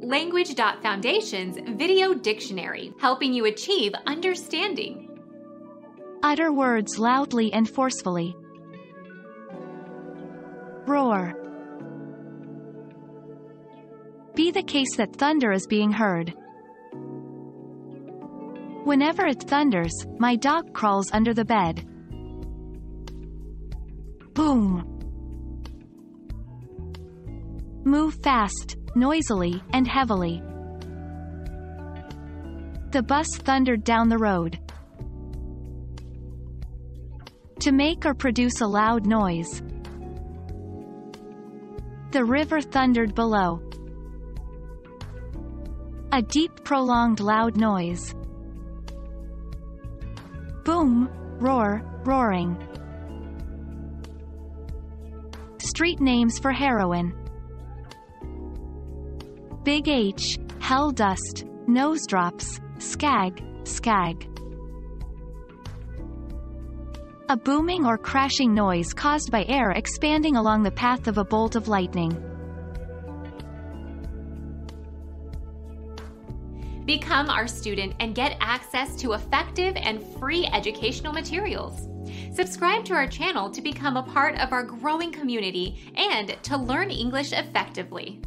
Language.Foundation's Video Dictionary, helping you achieve understanding. Utter words loudly and forcefully. Roar. Be the case that thunder is being heard. Whenever it thunders, my dog crawls under the bed. Boom. Move fast, noisily, and heavily. The bus thundered down the road. To make or produce a loud noise. The river thundered below. A deep prolonged loud noise. Boom, roar, roaring. Street names for heroin. Big H, Hell Dust, Nose Drops, Skag, Skag. A booming or crashing noise caused by air expanding along the path of a bolt of lightning. Become our student and get access to effective and free educational materials. Subscribe to our channel to become a part of our growing community and to learn English effectively.